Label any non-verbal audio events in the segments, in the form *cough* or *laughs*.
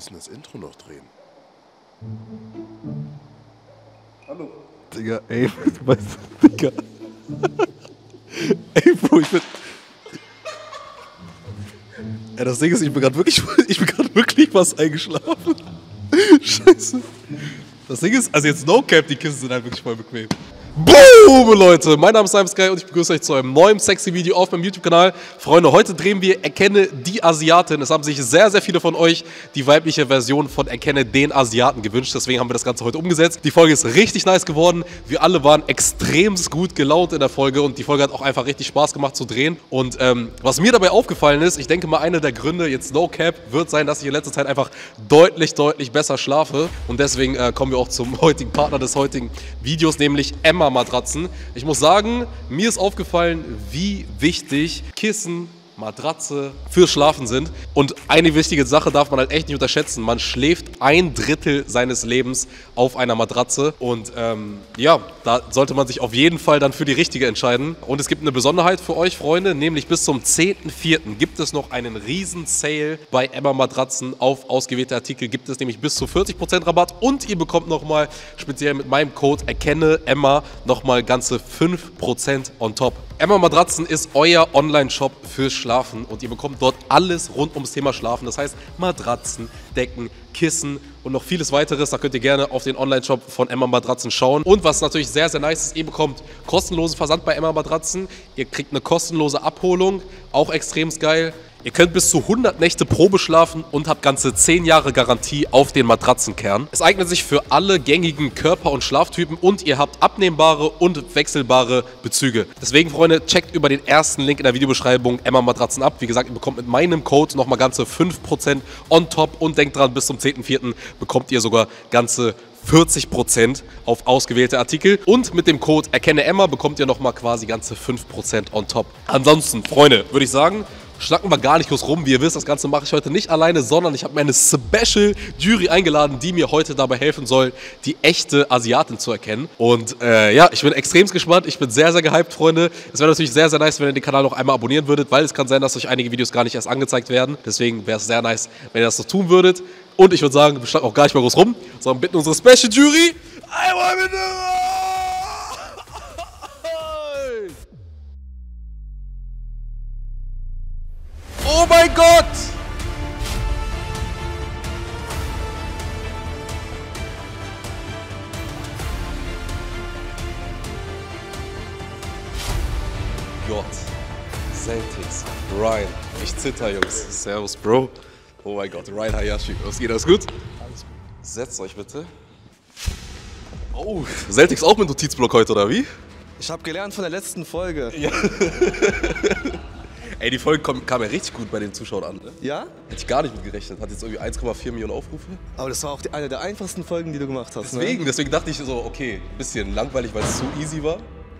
müssen das Intro noch drehen. Hallo. Digga, ey, *laughs* du weißt, Digga. *laughs* ey, Bro, ich bin. Ey, das Ding ist, ich bin gerade wirklich, *laughs* ich bin gerade wirklich was eingeschlafen. Scheiße. Das Ding ist, also jetzt No Cap, die Kissen sind halt wirklich voll bequem. Boom, Leute! Mein Name ist Simon Sky und ich begrüße euch zu einem neuen sexy Video auf meinem YouTube-Kanal. Freunde, heute drehen wir Erkenne die Asiatin. Es haben sich sehr, sehr viele von euch die weibliche Version von Erkenne den Asiaten gewünscht. Deswegen haben wir das Ganze heute umgesetzt. Die Folge ist richtig nice geworden. Wir alle waren extrem gut gelaunt in der Folge und die Folge hat auch einfach richtig Spaß gemacht zu drehen. Und ähm, was mir dabei aufgefallen ist, ich denke mal, einer der Gründe, jetzt No Cap, wird sein, dass ich in letzter Zeit einfach deutlich, deutlich besser schlafe. Und deswegen äh, kommen wir auch zum heutigen Partner des heutigen Videos, nämlich Emma. Matratzen. Ich muss sagen, mir ist aufgefallen, wie wichtig Kissen, Matratze fürs Schlafen sind. Und eine wichtige Sache darf man halt echt nicht unterschätzen. Man schläft ein Drittel seines Lebens auf einer Matratze. Und ähm, ja, da sollte man sich auf jeden Fall dann für die richtige entscheiden. Und es gibt eine Besonderheit für euch, Freunde, nämlich bis zum 10.04. gibt es noch einen riesen Sale bei Emma Matratzen auf ausgewählte Artikel. Gibt es nämlich bis zu 40% Rabatt und ihr bekommt nochmal speziell mit meinem Code Erkenne Emma nochmal ganze 5% on top. Emma Matratzen ist euer Online-Shop fürs Schlafen und ihr bekommt dort alles rund ums Thema Schlafen. Das heißt Matratzen, Decken, Kissen und noch vieles weiteres. Da könnt ihr gerne auf den Online-Shop von Emma Matratzen schauen. Und was natürlich sehr, sehr nice ist, ihr bekommt kostenlosen Versand bei Emma Matratzen. Ihr kriegt eine kostenlose Abholung, auch extrem geil. Ihr könnt bis zu 100 Nächte Probe schlafen und habt ganze 10 Jahre Garantie auf den Matratzenkern. Es eignet sich für alle gängigen Körper- und Schlaftypen und ihr habt abnehmbare und wechselbare Bezüge. Deswegen, Freunde, checkt über den ersten Link in der Videobeschreibung Emma Matratzen ab. Wie gesagt, ihr bekommt mit meinem Code nochmal ganze 5% on top und denkt dran, bis zum 10.04. bekommt ihr sogar ganze 40% auf ausgewählte Artikel. Und mit dem Code Erkenne Emma bekommt ihr nochmal quasi ganze 5% on top. Ansonsten, Freunde, würde ich sagen, schnacken wir gar nicht groß rum. Wie ihr wisst, das Ganze mache ich heute nicht alleine, sondern ich habe mir eine Special Jury eingeladen, die mir heute dabei helfen soll, die echte Asiatin zu erkennen. Und äh, ja, ich bin extrem gespannt. Ich bin sehr, sehr gehypt, Freunde. Es wäre natürlich sehr, sehr nice, wenn ihr den Kanal noch einmal abonnieren würdet, weil es kann sein, dass euch einige Videos gar nicht erst angezeigt werden. Deswegen wäre es sehr nice, wenn ihr das so tun würdet. Und ich würde sagen, wir schnacken auch gar nicht mehr groß rum, sondern bitten unsere Special Jury einmal bitte zitter, Jungs. Servus, Bro. Oh mein Gott, Ryan Hayashi. Was geht, alles gut? Alles gut. Setzt euch bitte. Oh, Celtics auch mit Notizblock heute, oder wie? Ich habe gelernt von der letzten Folge. Ja. *laughs* Ey, die Folge kam, kam ja richtig gut bei den Zuschauern an. Ne? Ja? Hätte ich gar nicht mit gerechnet. Hat jetzt irgendwie 1,4 Millionen Aufrufe. Aber das war auch die, eine der einfachsten Folgen, die du gemacht hast. Deswegen, ne? deswegen dachte ich so, okay, bisschen langweilig, weil es zu easy war.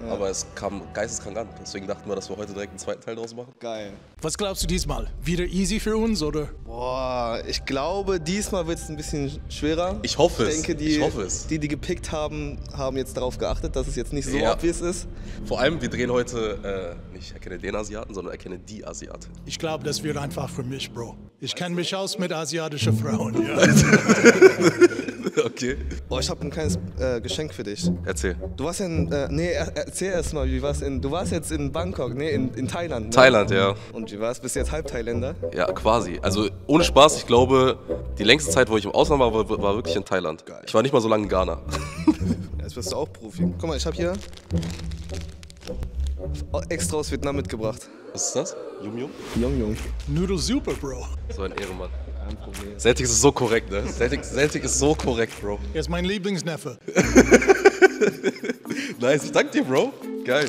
Aber es kam geisteskrank an. Deswegen dachten wir, dass wir heute direkt einen zweiten Teil draus machen. Geil. Was glaubst du diesmal? Wieder easy für uns oder? Boah, ich glaube, diesmal wird es ein bisschen schwerer. Ich hoffe es. Ich denke, die, Ich hoffe es. die, die gepickt haben, haben jetzt darauf geachtet, dass es jetzt nicht so Ja. obvious ist. Vor allem, wir drehen heute äh, nicht erkenne den Asiaten, sondern erkenne die Asiatin. Ich glaube, das wird einfach für mich, Bro. Ich kenne mich aus mit asiatischen Frauen, ja. *laughs* okay. Boah, ich habe ein kleines äh, Geschenk für dich. Erzähl. Du warst ja in, äh, nee, er, erzähl erst mal, wie war's in, du warst jetzt in Bangkok, nee, in, in Thailand. Ne? Thailand, ja. Und wie war's? Bist du jetzt halb Thailänder? Ja, quasi. Also ohne Spaß, ich glaube, die längste Zeit, wo ich im Ausland war, war, war wirklich in Thailand. Geil. Ich war nicht mal so lange in Ghana. *laughs* Jetzt bist du auch Profi. Guck mal, ich habe hier extra aus Vietnam mitgebracht. Was ist das? Yum Yum? Jung, jung. Noodle super, Bro. So ein Ehrenmann. Kein Problem. Celtic ist so korrekt, ne? Celtic, Celtic ist so korrekt, Bro. Er ist mein Lieblingsneffe. *laughs* Nice, ich danke dir, Bro. Geil.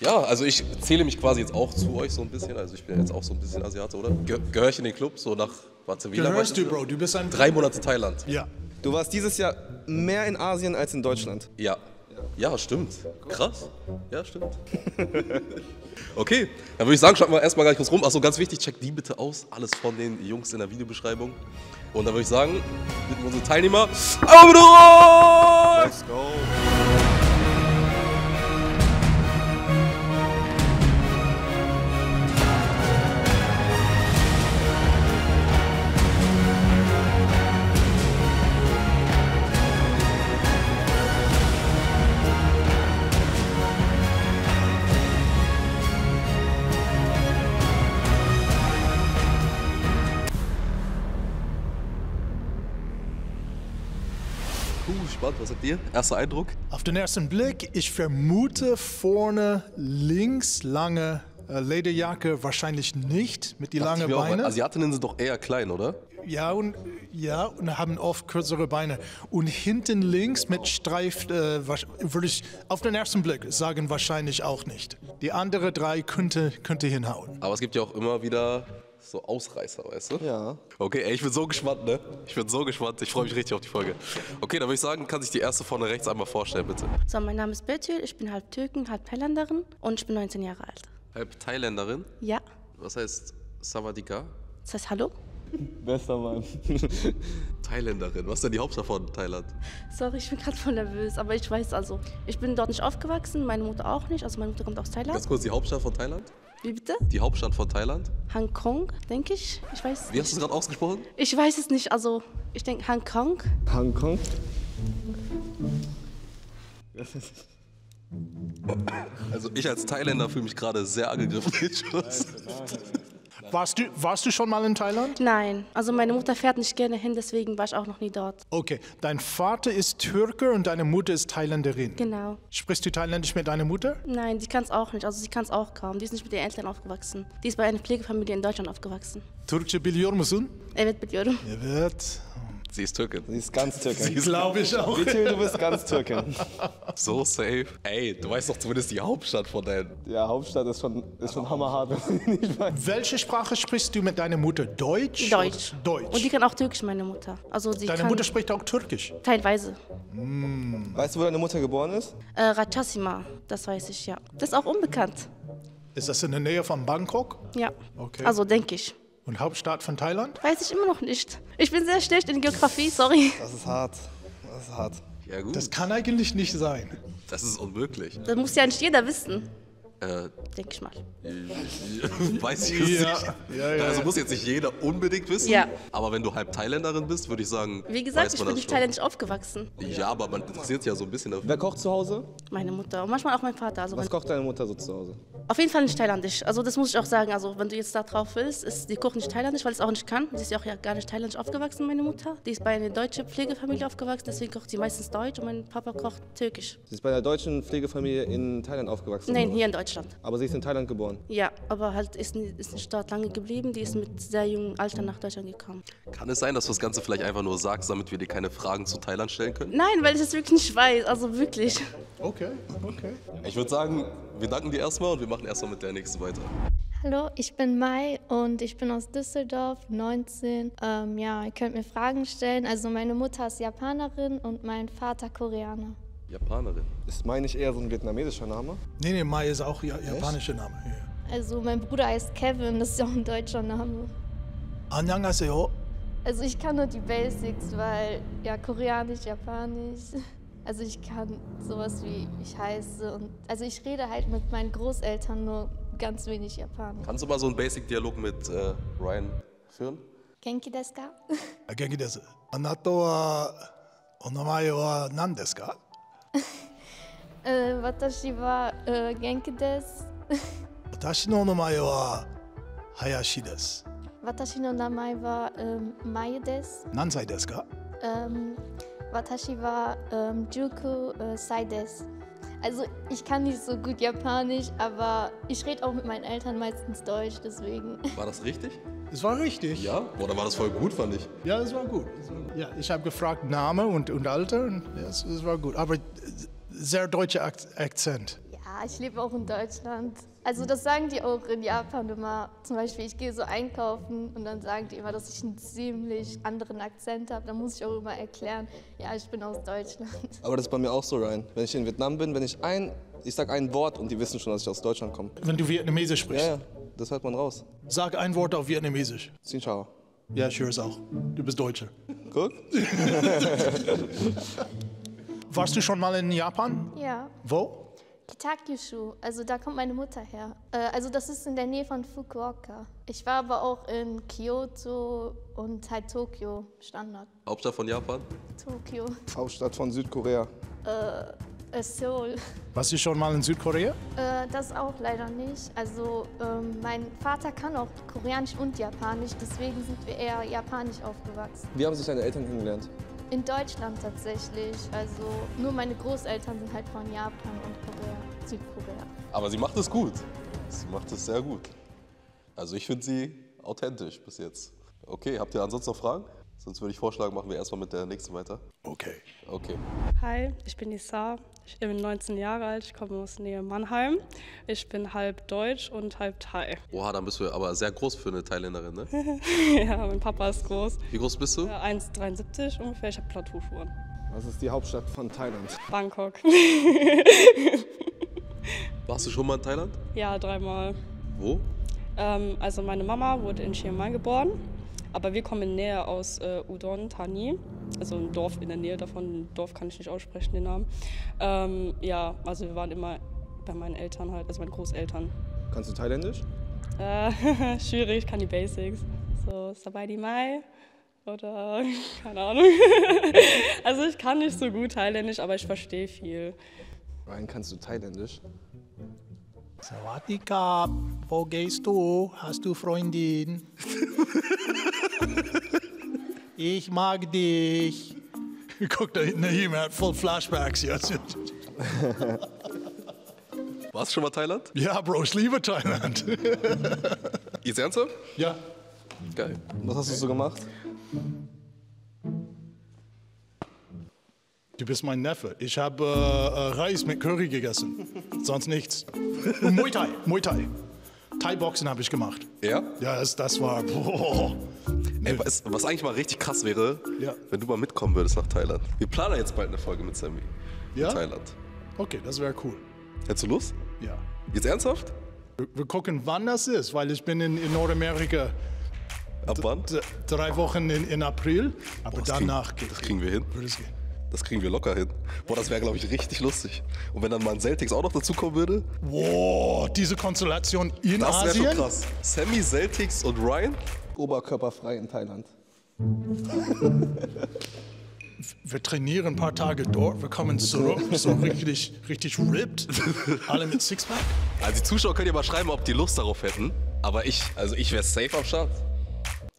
Ja, also ich zähle mich quasi jetzt auch zu euch so ein bisschen. Also ich bin jetzt auch so ein bisschen Asiate, oder? Ge gehöre ich in den Club, so nach, warte, wie lange Gehörst warst du, Bro? Du bist ein... Drei Monate Thailand. Ja. Du warst dieses Jahr mehr in Asien als in Deutschland. Ja. Ja, stimmt. Krass. Ja, stimmt. *laughs* okay, dann würde ich sagen, schauen wir erstmal gar nicht kurz rum. Achso, ganz wichtig, checkt die bitte aus. Alles von den Jungs in der Videobeschreibung. Und dann würde ich sagen, bitten wir unsere Teilnehmer. Aber! Let's go. Ihr? Erster Eindruck? Auf den ersten Blick, ich vermute vorne links lange äh, Lederjacke wahrscheinlich nicht mit die Dachte langen mir auch, Beine. Asiatinnen sind doch eher klein, oder? Ja, und, ja, und haben oft kürzere Beine. Und hinten links mit Streif, äh, würde ich auf den ersten Blick sagen, wahrscheinlich auch nicht. Die andere drei könnte, könnte hinhauen. Aber es gibt ja auch immer wieder so Ausreißer, weißt du? Ja. Okay, ey, ich bin so gespannt, ne? Ich bin so gespannt. Ich freue mich richtig auf die Folge. Okay, dann würde ich sagen, kann sich die erste vorne rechts einmal vorstellen, bitte. So, mein Name ist Betül, ich bin halb Türkin, halb Thailänderin und ich bin 19 Jahre alt. Halb Thailänderin. Ja, Was heißt Savadika? das heißt Hallo? Bester Mann. *laughs* Thailänderin. Was ist denn die Hauptstadt von Thailand? Sorry, ich bin gerade voll nervös, aber ich weiß also, ich bin dort nicht aufgewachsen, meine Mutter auch nicht, also meine Mutter kommt aus Ganz Thailand. kurz, die Hauptstadt von Thailand? Wie bitte? Die Hauptstadt von Thailand? Hongkong, denke ich. Ich weiß Wie hast du es gerade ausgesprochen? Ich weiß es nicht, also ich denke Hongkong. Hongkong. Also ich als Thailänder fühle mich gerade sehr angegriffen. *laughs* Warst du, warst du schon mal in Thailand? Nein, also meine Mutter fährt nicht gerne hin, deswegen war ich auch noch nie dort. Okay, dein Vater ist Türke und deine Mutter ist Thailänderin. Genau. Sprichst du Thailändisch mit deiner Mutter? Nein, die kann es auch nicht, also sie kann es auch kaum. Die ist nicht mit ihren Eltern aufgewachsen. Die ist bei einer Pflegefamilie in Deutschland aufgewachsen. Türkçe biliyor musun? Evet biliyorum. Evet. Sie ist Türkin. Sie ist ganz Türkin. Glaube ich auch. Bitte, du bist ganz Türkin. So safe. Ey, du weißt doch zumindest die Hauptstadt von deinem... Ja, Hauptstadt ist schon, ist schon hammerhart. Ich weiß. Welche Sprache sprichst du mit deiner Mutter? Deutsch? Deutsch. oder Deutsch. Und die kann auch Türkisch, meine Mutter. Also sie deine kann Mutter spricht auch Türkisch. teilweise. Weißt du, wo deine Mutter geboren ist? Äh, Ratchasima, das weiß ich, ja. Das ist auch unbekannt. Ist das in der Nähe von Bangkok? Ja. Okay. Also denke ich. Und Hauptstadt von Thailand? Weiß ich immer noch nicht. Ich bin sehr schlecht in Geografie, sorry. Das ist hart. Das ist hart. Ja gut, Das kann eigentlich nicht sein. das ist unmöglich. Das muss ja nicht jeder wissen. Äh, Denke ich mal. *laughs* weiß ich jetzt Ja, nicht. ja, ja, also ja. muss jetzt nicht jeder unbedingt wissen. Ja. Aber wenn du halb Thailänderin bist, würde ich sagen, Wie gesagt, weiß ich bin nicht thailändisch aufgewachsen. Ja, aber man interessiert sich ja so ein bisschen dafür. Wer kocht zu Hause? Meine Mutter und manchmal auch mein Vater. Also Was kocht deine Mutter so zu Hause? auf jeden Fall nicht thailändisch. Also das muss ich auch sagen. Also wenn du jetzt da drauf willst, ist die Koch nicht thailändisch, weil es auch nicht kann. Sie ist ja auch ja gar nicht thailändisch aufgewachsen, meine Mutter. Die ist bei einer deutschen Pflegefamilie aufgewachsen, deswegen kocht sie meistens Deutsch und mein Papa kocht Türkisch. Sie ist bei einer deutschen Pflegefamilie in Thailand aufgewachsen. Nein, hier in Deutschland. Aber sie ist in Thailand geboren. Ja, aber halt ist, ist nicht dort lange geblieben. Die ist mit sehr jungem Alter nach Deutschland gekommen. Kann es sein, dass du das Ganze vielleicht einfach nur sagst, damit wir dir keine Fragen zu Thailand stellen können? Nein, weil ich es wirklich nicht weiß. Also wirklich. Okay, okay. Ich würde sagen, wir danken dir erstmal und wir machen erstmal mit der nächsten weiter. Hallo, ich bin Mai und ich bin aus Düsseldorf, 19. Ähm, ja, ihr könnt mir Fragen stellen. Also meine Mutter ist Japanerin und mein Vater Koreaner. Japanerin. Ist Mai nicht eher so ein vietnamesischer Name? Nee, nee, Mai ist auch ja, japanischer Name. Ja. Also mein Bruder heißt Kevin, das ist ja auch ein deutscher Name. Annyeonghaseyo. Also ich kann nur die Basics, weil ja koreanisch, japanisch. Also ich kann sowas wie ich heiße und also ich rede halt mit meinen Großeltern nur ganz wenig Japanisch. Kannst du mal so einen Basic Dialog mit äh, Ryan führen? Genki desu ka? *laughs* Ah, genki desu. Anato wa Onamae wa nan desu ka? お*laughs* 名前は何ですか Äh, watashi wa äh, genki desu. 私の名前は林です。 Watashi no namae wa ähm, Mai desu. 何歳ですか Ähm, watashi wa ähm, Juku äh, sai desu. Also *laughs* ich kann nicht so gut Japanisch, aber ich rede auch mit meinen Eltern meistens Deutsch, deswegen. War das richtig? *laughs* Es war richtig. Ja? Oder war das voll gut, fand ich? Ja, es war gut. Es war gut. Ja, ich habe gefragt Name und, und Alter und ja, es, es war gut. Aber äh, sehr deutscher Ak Akzent. Ja, ich lebe auch in Deutschland. Also das sagen die auch in Japan immer. Zum Beispiel, ich gehe so einkaufen und dann sagen die immer, dass ich einen ziemlich anderen Akzent habe. Dann muss ich auch immer erklären, ja, ich bin aus Deutschland. *laughs* Aber das ist bei mir auch so, Ryan. Wenn ich in Vietnam bin, wenn ich ein, ich sag ein Wort und die wissen schon, dass ich aus Deutschland komme. Wenn du Vietnamesisch Ja, sprichst, ja, das hört man raus. sag ein Wort auf Vietnamesisch. Xin chao. Ja, ich höre es auch. Du bist Deutscher. Guck. *laughs* Warst du schon mal in Japan? Ja, Wo? Kitakyushu, also da kommt meine Mutter her. Äh, also das ist in der Nähe von Fukuoka. Ich war aber auch in Kyoto und halt Tokio, Standard. Hauptstadt von Japan? Tokio, Hauptstadt von Südkorea. äh, Seoul. Warst du schon mal in Südkorea? Äh, das auch leider nicht. Also ähm, mein Vater kann auch Koreanisch und Japanisch, deswegen sind wir eher Japanisch aufgewachsen. Wie haben sich deine Eltern kennengelernt? In Deutschland tatsächlich. Also nur meine Großeltern sind halt von Japan und Korea, Südkorea. Aber sie macht es gut. Sie macht es sehr gut. Also ich finde sie authentisch bis jetzt. Okay, habt ihr ansonsten noch Fragen? Sonst würde ich vorschlagen, machen wir erstmal mit der nächsten weiter. Okay. Okay. Hi, ich bin Nisa. Ich bin 19 Jahre alt. Ich komme aus Nähe Mannheim. Ich bin halb deutsch und halb Thai. Oha, dann bist du aber sehr groß für eine Thailänderin, ne? *laughs* ja, mein Papa ist groß. Wie groß bist du? Ja, 1,73 ungefähr. Ich habe Plateauschuhe. Was ist die Hauptstadt von Thailand? Bangkok. *laughs* Warst du schon mal in Thailand? ja, dreimal. Wo? Ähm, also meine Mama wurde in Chiang Mai geboren. Aber wir kommen näher aus äh, Udon Thani, also ein Dorf in der Nähe davon. Ein Dorf kann ich nicht aussprechen, den Namen. Ähm, ja, also wir waren immer bei meinen Eltern halt, also meinen Großeltern. Kannst du Thailändisch? Äh, *laughs* schwierig, ich kann die Basics. So, Sabai di Mai oder *laughs* keine Ahnung. *laughs* also ich kann nicht so gut Thailändisch, aber ich verstehe viel. Ryan, kannst du Thailändisch? Sawadika, wo gehst du? Hast du Freundin? *laughs* ich mag dich. Guck, da hinten jemand hat voll Flashbacks jetzt. Warst du schon mal Thailand? Ja, Bro, ich liebe Thailand. Jetzt ernsthaft? ja. Geil. Was hast du so gemacht? Du bist mein Neffe. Ich habe äh, äh, Reis mit Curry gegessen. Sonst nichts. Und *laughs* Muay Thai. Muay Thai. Thai-Boxen habe ich gemacht. Ja? Ja, das, das war. Boah. Ey, was, was eigentlich mal richtig krass wäre, Ja. wenn du mal mitkommen würdest nach Thailand. Wir planen jetzt bald eine Folge mit Sammy. Ja? In Thailand. Okay, das wäre cool. Hättest du Lust? Ja. Jetzt ernsthaft? Wir, wir gucken, wann das ist, weil ich bin in, in Nordamerika Ab wann? drei Wochen in, in April. Aber das danach kriegen- geht das kriegen wir hin. Würde es gehen. Das kriegen wir locker hin. Boah, das wäre, glaube ich, richtig lustig. Und wenn dann mal ein Celtics auch noch dazukommen würde, Wow, diese Konstellation in das wäre Asien. schon krass. Sammy, Celtics und Ryan? Oberkörperfrei in Thailand. *laughs* Wir trainieren ein paar Tage dort, wir kommen zurück, so richtig, richtig ripped. Alle mit Sixpack. Also die Zuschauer können ja mal schreiben, ob die Lust darauf hätten. Aber ich, also ich wäre safe am Start.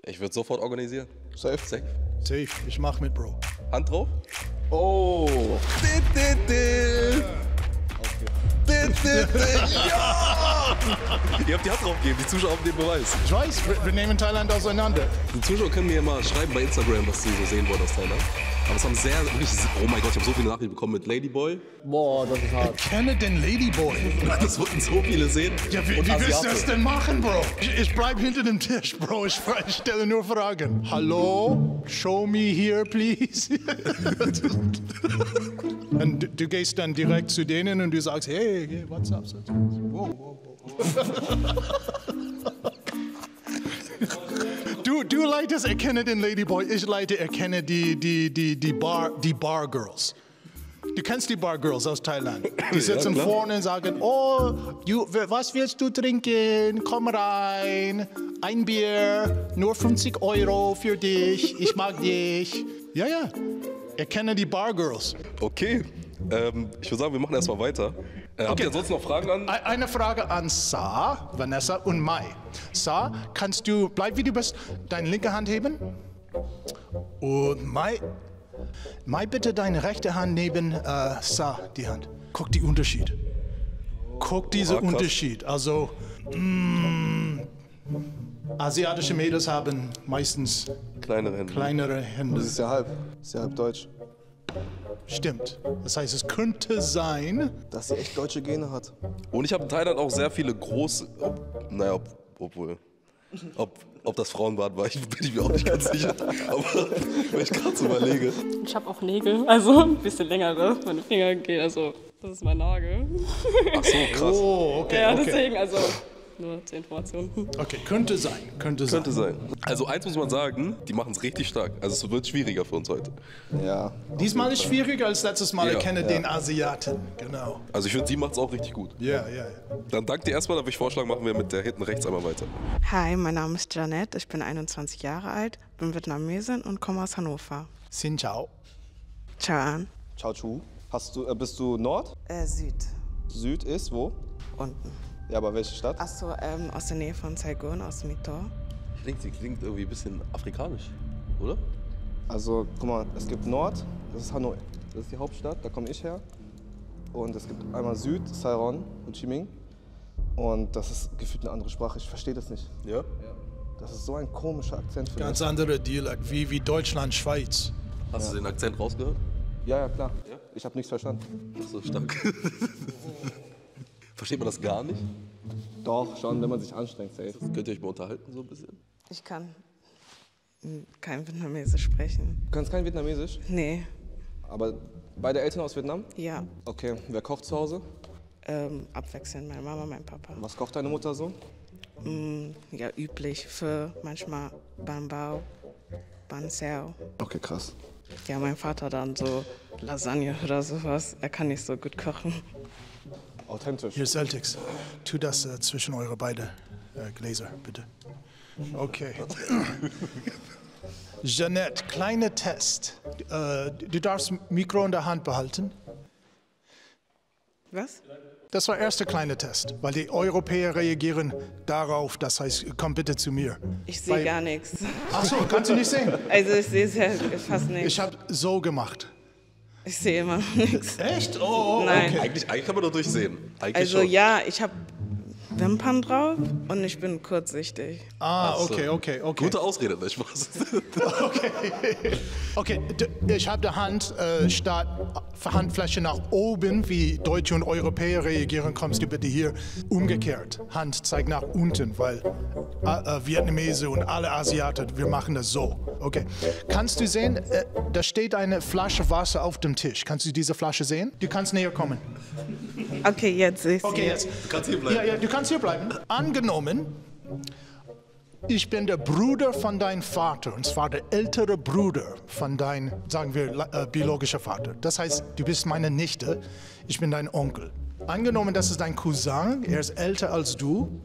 Ich würde sofort organisieren. Safe? Safe. Safe, ich mach mit, Bro. Hand drauf. Oh! Ja! Ihr habt die Hand drauf gegeben, die Zuschauer haben den Beweis. Ich weiß, wir, wir nehmen Thailand auseinander. Die Zuschauer können mir mal schreiben bei Instagram, was sie so sehen wollen aus Thailand. Aber es haben sehr, wirklich, oh mein Gott, ich habe so viele Nachrichten bekommen mit Ladyboy. Boah, das ist hart. Kenne den Ladyboy. *laughs* Das wollten so viele sehen. Ja, wie, Und wie willst du das denn machen, Bro? Ich, ich bleib hinter dem Tisch, Bro. Ich, ich stelle nur Fragen. Hallo? Show me here, please. *laughs* und du, du gehst dann direkt zu denen und du sagst, hey, hey what's up? Wow, wow, wow. Du, du leitest Erkenne den Ladyboy, ich leite Erkenne die, die, die, die, Bar, die Bar Girls. Du kennst die Bar Girls aus Thailand. *coughs* Die sitzen klar. vorne und sagen, oh, you, was willst du trinken? Komm rein, ein Bier, nur 50 Euro für dich, ich mag dich. Ja, ja, erkenne die Bar Girls. Okay, ähm, ich würde sagen, wir machen erstmal weiter. Äh, Habt Okay. ihr ansonsten noch Fragen an? Eine Frage an Sa, Vanessa und Mai. Sa, kannst du, bleib wie du bist, deine linke Hand heben? Und Mai, Mai bitte deine rechte Hand neben äh, Sa, die Hand. Guck die Unterschied. Guck diesen Oha, krass. Unterschied. Also, mm, asiatische Mädels haben meistens Kleinere Hände. kleinere Hände. Das ist ja halb. Das ist ja halb deutsch. Stimmt. Das heißt, es könnte sein, Dass sie echt deutsche Gene hat. Und ich habe in Thailand auch sehr viele große, ob, naja, ob, obwohl, ob, ob das Frauenbad war, ich, bin ich mir auch nicht ganz sicher. Aber wenn ich gerade so überlege. Ich habe auch Nägel, also ein bisschen längere. Meine Finger gehen, also das ist mein Nagel. Ach so, krass. oh, okay, ja, okay. deswegen, also nur zur Information. Okay, könnte sein, könnte sein. Könnte sein. Also eins muss man sagen, die machen es richtig stark. Also es wird schwieriger für uns heute. Ja. Diesmal ist schwieriger als letztes Mal. Ja, Erkenne ja. den Asiaten. Genau. Also ich finde, sie macht es auch richtig gut. Ja, ja, ja. Dann danke dir erstmal, dann würde ich vorschlagen, machen wir mit der hinten rechts einmal weiter. Hi, mein Name ist Janet, ich bin 21 Jahre alt, bin Vietnamesin und komme aus Hannover. Xin Chao. Ciao an. Ciao Chu. Hast du, äh, bist du Nord? Äh, Süd. Süd ist wo? Unten. Ja, aber welche Stadt? Achso, ähm, aus der Nähe von Saigon, aus Mito. Klingt, sie klingt irgendwie ein bisschen afrikanisch, oder? Also, guck mal, es gibt Nord, das ist Hanoi. Das ist die Hauptstadt, da komme ich her. Und es gibt einmal Süd, Saigon und Chiming. Und das ist gefühlt eine andere Sprache. Ich verstehe das nicht. Ja? Das ist so ein komischer Akzent für Ganz mich. andere Dialekt, wie, wie Deutschland, Schweiz. Hast du den Akzent rausgehört? Ja, ja, klar. Ich habe nichts verstanden. Ach so, stark. *laughs* Versteht man das gar nicht? Doch, schon, wenn man sich anstrengt, safe. Könnt ihr euch mal unterhalten so ein bisschen? Ich kann kein Vietnamesisch sprechen. Du kannst kein Vietnamesisch, Nee, aber beide Eltern aus Vietnam? ja. Okay, wer kocht zu Hause? Ähm, abwechselnd meine Mama, mein Papa. Was kocht deine Mutter so? Mm, ja, üblich für manchmal Bambao, Banseo. Okay, krass. Ja, mein Vater dann so Lasagne oder sowas. Er kann nicht so gut kochen. Authentisch. Hier Celtics. Tu das äh, zwischen eure beiden äh, Gläser, bitte. Okay. *laughs* Jeanette, kleiner Test. Äh, du darfst Mikro in der Hand behalten. Was? Das war der erste kleine Test, weil die Europäer reagieren darauf. Das heißt, komm bitte zu mir. Ich sehe gar nichts. Ach so, kannst du nicht sehen? Also ich sehe es ja fast nicht. Ich habe so gemacht. Ich sehe immer noch nichts. Echt? Oh, oh Nein. okay. Eigentlich, eigentlich kann man doch durchsehen. Eigentlich Also schon. ja, ich habe Wimpern drauf und ich bin kurzsichtig. Ah, okay, okay, okay. Gute Ausrede, ne? Spaß. *laughs* Okay, d- ich habe die Hand äh, statt Handfläche nach oben, wie Deutsche und Europäer reagieren, kommst du bitte hier umgekehrt. Hand zeigt nach unten, weil äh, äh, Vietnamese und alle Asiaten, wir machen das so. Okay. Kannst du sehen, äh, da steht eine Flasche Wasser auf dem Tisch. Kannst du diese Flasche sehen? Du kannst näher kommen. Okay, jetzt sehe ich Okay, jetzt. Du kannst hier bleiben. Ja, ja, du kannst hier bleiben. Angenommen, ich bin der Bruder von deinem Vater, und zwar der ältere Bruder von deinem, sagen wir, äh, biologischer Vater. Das heißt, du bist meine Nichte, ich bin dein Onkel. Angenommen, das ist dein Cousin, er ist älter als du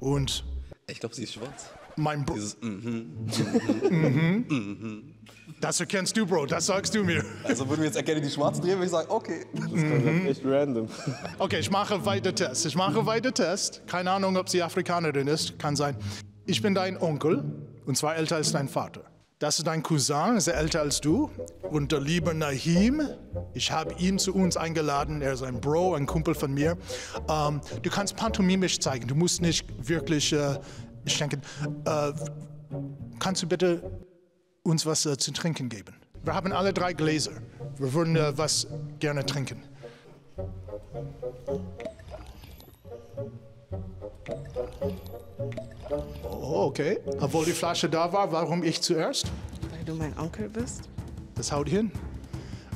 und Ich glaube, sie ist schwarz. mein Bruder. Dieses, mhm. *laughs* Das erkennst du, Bro, das sagst du mir. Also würden wir jetzt erkennen, die Schwarzen drehen, würde ich sagen, okay. Das ist echt random. Okay, ich mache weiter Test. Ich mache weiter Test. Keine Ahnung, ob sie Afrikanerin ist. Kann sein. Ich bin dein Onkel und zwar älter als dein Vater. Das ist dein Cousin, ist er älter als du. Und der liebe Nahim, ich habe ihn zu uns eingeladen. Er ist ein Bro, ein Kumpel von mir. Ähm, du kannst pantomimisch zeigen. Du musst nicht wirklich, äh, ich denke, äh, kannst du bitte uns was äh, zu trinken geben? Wir haben alle drei Gläser. Wir würden äh, was gerne trinken. Oh, okay. Obwohl die Flasche da war, warum ich zuerst? Weil du mein Onkel bist. Das haut hin.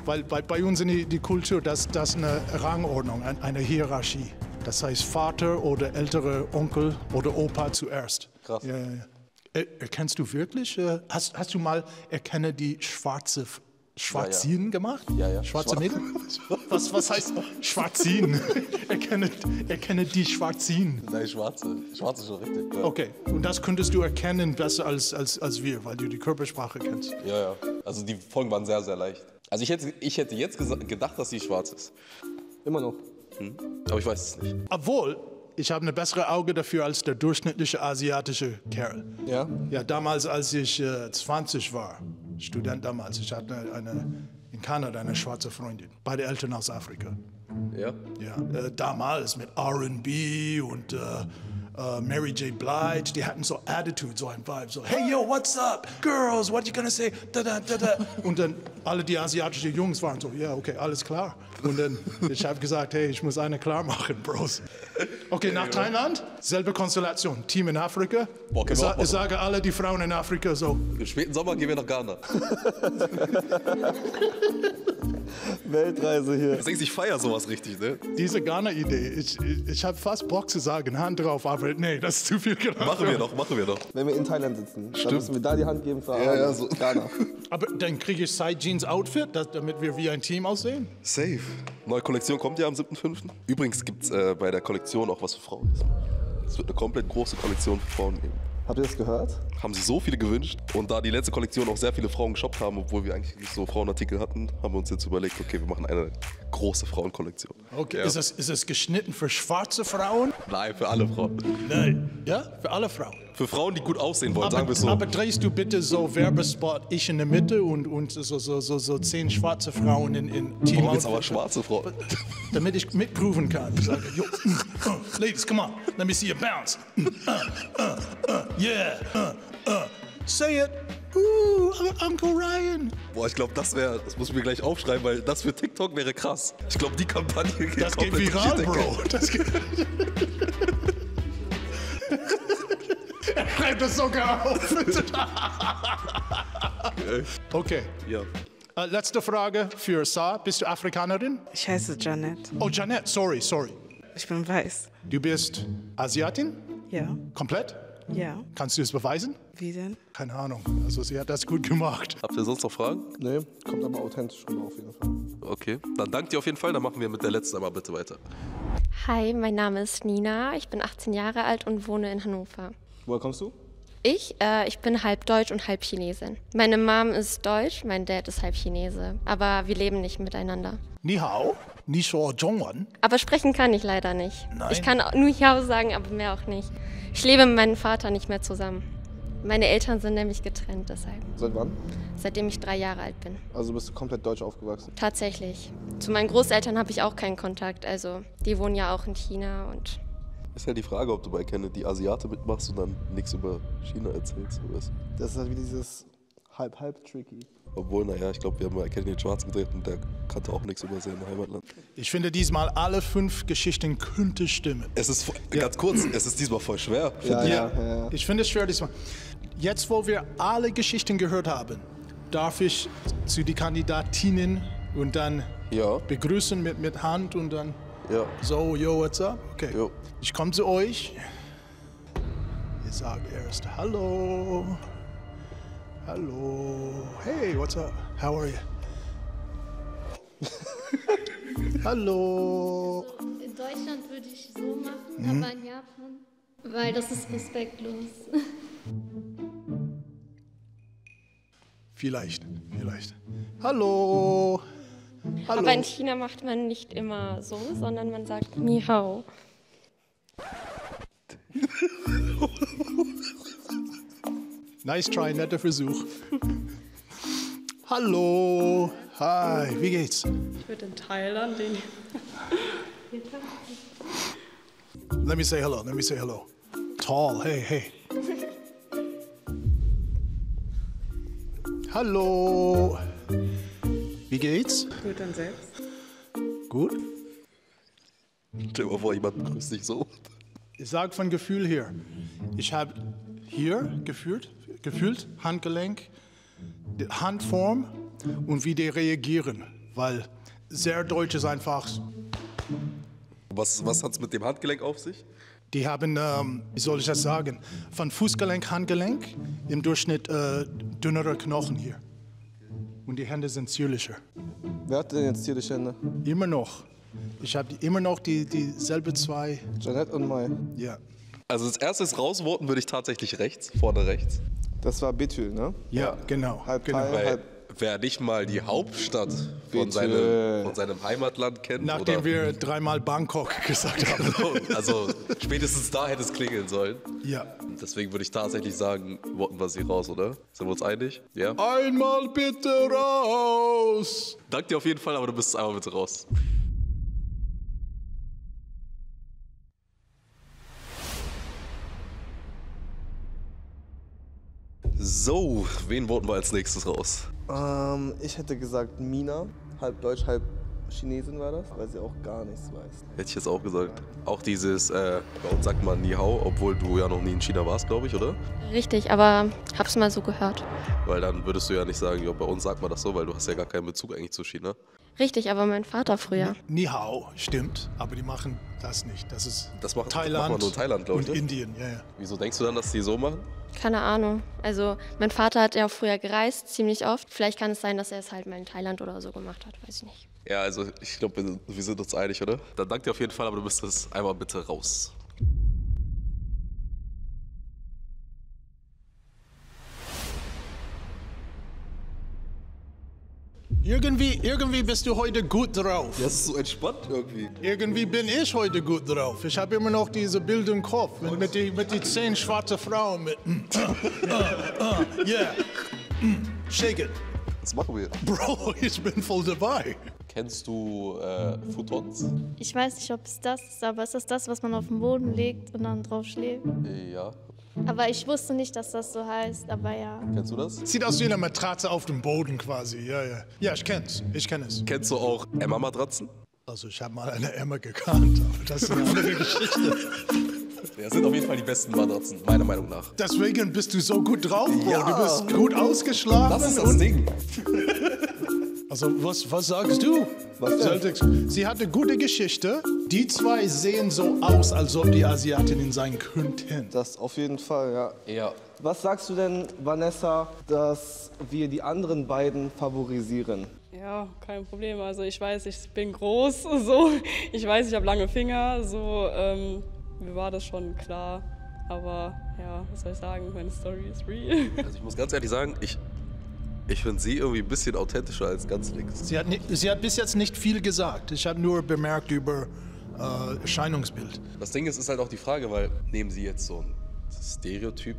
Weil bei, bei uns in die, die Kultur, das das ist eine Rangordnung, ein- eine Hierarchie. Das heißt Vater oder ältere Onkel oder Opa zuerst. Krass. Ja, ja, ja. Er, erkennst du wirklich? Äh, hast, hast du mal erkenne die schwarze Schwarzin gemacht? Ja, ja. Schwarze Schwa- Mädel? *laughs* Was, was heißt Schwarzin? *laughs* erkenne, erkenne die Schwarzin. Nein, Schwarze. Schwarze ist schon richtig. Ja. Okay, und das könntest du erkennen besser als, als, als wir, weil du die Körpersprache kennst. ja, ja. Also die Folgen waren sehr, sehr leicht. Also ich hätte, ich hätte jetzt gedacht, dass sie schwarz ist. Immer noch. Aber ich weiß es nicht. Obwohl, ich habe eine bessere Auge dafür als der durchschnittliche asiatische Kerl. Ja? Ja, damals, als ich äh, 20 war, Student damals, ich hatte eine, in Kanada eine schwarze Freundin, beide Eltern aus Afrika. Ja? Ja, äh, damals mit R&B und äh, äh, Mary J. Blige, die hatten so Attitude, so ein Vibe, so Hey yo, what's up, girls, what you gonna say, da da da da. *laughs* Und dann alle die asiatischen Jungs waren so, ja okay, alles klar. Und dann ich habe gesagt, hey, ich muss eine klar machen, Bros. Okay, nach Thailand, selbe Konstellation, Team in Afrika. Ich, sa ich sage alle die Frauen in Afrika so, Im späten Sommer gehen wir nach Ghana. *laughs* Weltreise hier. Deswegen, ich feiere sowas richtig, ne? diese Ghana-Idee, ich, ich, ich habe fast Bock zu sagen, Hand drauf, aber nee, das ist zu viel gedacht. Machen wir doch, machen wir doch. Wenn wir in Thailand sitzen, dann müssen wir da die Hand geben für Ja, ja, so. Ghana. Aber dann kriege ich Side Jeans Outfit, das, damit wir wie ein Team aussehen. Safe. Neue Kollektion kommt ja am 7.5. Übrigens gibt es äh, bei der Kollektion auch was für Frauen. Es wird eine komplett große Kollektion für Frauen geben. Habt ihr das gehört? Haben sich so viele gewünscht. Und da die letzte Kollektion auch sehr viele Frauen geshoppt haben, obwohl wir eigentlich nicht so Frauenartikel hatten, haben wir uns jetzt überlegt, okay, wir machen eine große Frauenkollektion. Okay, Ja. ist, es, ist es geschnitten für schwarze Frauen? Nein, für alle Frauen. Nein. Ja, für alle Frauen. Für Frauen, die gut aussehen wollen, sagen Aber, wir es so. aber drehst du bitte so Werbespot, ich in der Mitte und, und so, so, so, so zehn schwarze Frauen in, in Warum jetzt aber Team schwarze Frauen? damit ich mitgrooven kann. Ich sage, yo, ladies, come on, let me see you bounce. Uh, uh, uh, yeah, uh, uh. Say it. Ooh, Uncle Ryan. Boah, ich glaube, das wäre, das muss ich mir gleich aufschreiben, weil das für TikTok wäre krass. Ich glaube, die Kampagne geht Das geht viral. Bro. Das geht. er schreibt das sogar auf. okay. Ja. Äh, letzte Frage für Sa. Bist du Afrikanerin? Ich heiße Janet. Oh, Janet, sorry, sorry. Ich bin weiß. Du bist Asiatin? Ja. Komplett? Ja. Kannst du es beweisen? Wie denn? Keine Ahnung. Also sie hat das gut gemacht. Habt ihr sonst noch Fragen? Nee, kommt aber authentisch rüber auf jeden Fall. Okay, dann danke dir auf jeden Fall. Dann machen wir mit der letzten einmal bitte weiter. Hi, mein Name ist Nina. Ich bin 18 Jahre alt und wohne in Hannover. Woher kommst du? Ich, äh, ich bin halb Deutsch und halb Chinesin. Meine Mom ist Deutsch, mein Dad ist halb Chinese. Aber wir leben nicht miteinander. Ni hao. Aber sprechen kann ich leider nicht. Nein? Ich kann nur Hiao sagen, aber mehr auch nicht. Ich lebe mit meinem Vater nicht mehr zusammen. Meine Eltern sind nämlich getrennt, deshalb. Seit wann? Seitdem ich drei Jahre alt bin. Also bist du komplett deutsch aufgewachsen. Tatsächlich. Zu meinen Großeltern habe ich auch keinen Kontakt. Also, die wohnen ja auch in China und Ist halt die Frage, ob du bei Kennedy Asiate mitmachst und dann nichts über China erzählst. Oder was. Das ist halt wie dieses halb-halb-tricky. Obwohl, naja, ich glaube, wir haben bei Kennedy Schwarz gedreht und der kannte auch nichts über sein Heimatland. Ich finde diesmal alle fünf Geschichten könnte stimmen. Es ist, vo- ganz kurz, es ist diesmal voll schwer. Ja, ja, ja. ja. Ich finde es schwer diesmal. Jetzt, wo wir alle Geschichten gehört haben, darf ich zu die Kandidatinnen und dann Ja, begrüßen mit, mit Hand und dann ja. so, yo, what's up? Okay. Jo. Ich komme zu euch. Ihr sagt erst Hallo. Hallo. Hey, what's up? How are you? *laughs* Hallo. In Deutschland würde ich so machen, aber in Japan, weil das ist respektlos. Vielleicht, vielleicht. Hallo. Hallo. Aber in China macht man nicht immer so, sondern man sagt Ni Hao. *laughs* Nice try, netter Versuch. *laughs* Hallo. Hi, wie geht's? Ich würde in Thailand den. Let me say hello, let me say hello. Tall, hey, hey. Hallo. Wie geht's? Gut und selbst? Gut. Stell dir mal vor, jemand begrüßt dich so. Ich sag von Gefühl hier. Ich habe hier gefühlt, gefühlt Handgelenk, Handform und wie die reagieren, weil sehr deutsch ist einfach. Was, was hat es mit dem Handgelenk auf sich? Die haben, ähm, wie soll ich das sagen, von Fußgelenk, Handgelenk im Durchschnitt äh, dünnere Knochen hier. Und die Hände sind zierlicher. Wer hat denn jetzt hier die Hände? Immer noch. Ich habe immer noch die, dieselbe zwei. Janet und Mai. Ja. Also als erstes rausvoten würde ich tatsächlich rechts, vorne rechts. Das war Bethül, ne? Ja, genau. Halb genau. Thai, Weil halb. wer nicht mal die Hauptstadt von seinem, von seinem Heimatland kennt, Nachdem oder, wir dreimal Bangkok *laughs* gesagt haben. also spätestens da hätte es klingeln sollen. ja. Deswegen würde ich tatsächlich sagen, voten wir sie raus, oder? Sind wir uns einig? Ja? Einmal bitte raus! Dank dir auf jeden Fall, aber du bist einmal bitte raus. So, wen voten wir als nächstes raus? Ähm, ich hätte gesagt Mina. Halb Deutsch, halb Chinesin war das, weil sie auch gar nichts weiß. Hätte ich jetzt auch gesagt. Auch dieses, äh, bei uns sagt man Ni Hao, obwohl du ja noch nie in China warst, glaube ich, oder? Richtig, aber hab's mal so gehört. Weil dann würdest du ja nicht sagen, ja, bei uns sagt man das so, weil du hast ja gar keinen Bezug eigentlich zu China. Richtig, aber mein Vater früher. Ni hao, stimmt, aber die machen das nicht. Das ist Das macht- das Thailand, macht man nur in Thailand, ich, und ne? Indien. Ja, ja. Wieso denkst du dann, dass die so machen? Keine Ahnung. Also, mein Vater hat ja auch früher gereist, ziemlich oft. Vielleicht kann es sein, dass er es halt mal in Thailand oder so gemacht hat, weiß ich nicht. Ja, also ich glaube, wir, wir sind uns einig, oder? Dann danke dir auf jeden Fall, aber du müsstest einmal bitte raus. Irgendwie, irgendwie bist du heute gut drauf. Das ist so entspannt irgendwie. Irgendwie bin ich heute gut drauf. Ich habe immer noch diese Bild im Kopf mit, mit die, mit die zehn schwarzen Frauen mit. Mm, uh, uh, uh, yeah. Mm, shake it. Was machen wir? Bro, ich bin voll dabei. Kennst du äh, Futons? Ich weiß nicht, ob es das ist, aber ist das das, was man auf den Boden legt und dann drauf schläft? Ja. Aber ich wusste nicht, dass das so heißt, aber ja. Kennst du das? Sieht aus wie eine Matratze auf dem Boden quasi. Ja, ja. Ja, ich kenn's. Ich kenn es. Kennst du auch Emma-Matratzen? Also ich habe mal eine Emma gekannt, aber das ist eine andere Geschichte. *laughs* Das sind auf jeden Fall die besten Matratzen, meiner Meinung nach. Deswegen bist du so gut drauf, Bro. Ja. Du bist gut ausgeschlafen. Das ist das und- Ding. *laughs* Also was, was sagst du? Was? Celtics. Sie hat eine gute Geschichte. Die zwei sehen so aus, als ob die Asiatinnen sein könnten. Das auf jeden Fall, ja. Ja. Was sagst du denn, Vanessa, dass wir die anderen beiden favorisieren? Ja, kein Problem. Also ich weiß, ich bin groß, *laughs* so. Ich weiß, ich habe lange Finger, so. Ähm, mir war das schon klar. Aber ja, was soll ich sagen? Meine Story ist real. Also ich muss ganz ehrlich sagen, ich, ich finde sie irgendwie ein bisschen authentischer als ganz links. Sie hat, sie hat bis jetzt nicht viel gesagt. Ich habe nur bemerkt über äh, Erscheinungsbild. Das Ding ist, ist halt auch die Frage, weil nehmen sie jetzt so ein Stereotyp,